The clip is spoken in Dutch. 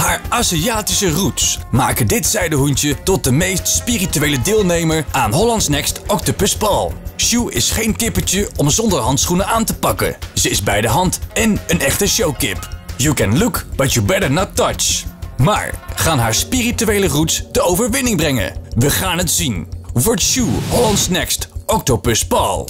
Haar Aziatische roots maken dit zijdehoentje tot de meest spirituele deelnemer aan Holland's Next Octopus Ball. Shu is geen kippertje om zonder handschoenen aan te pakken. Ze is bij de hand en een echte showkip. You can look, but you better not touch. Maar gaan haar spirituele roots de overwinning brengen? We gaan het zien. Wordt Shu Holland's Next Octopus Paul?